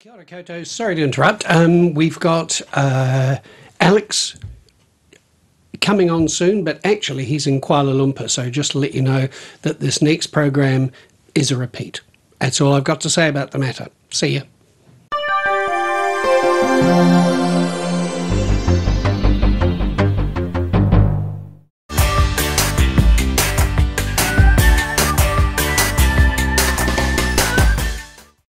Koto, sorry to interrupt. Um, we've got uh, Alex coming on soon, but actually he's in Kuala Lumpur. So just to let you know that this next program is a repeat. That's all I've got to say about the matter. See you.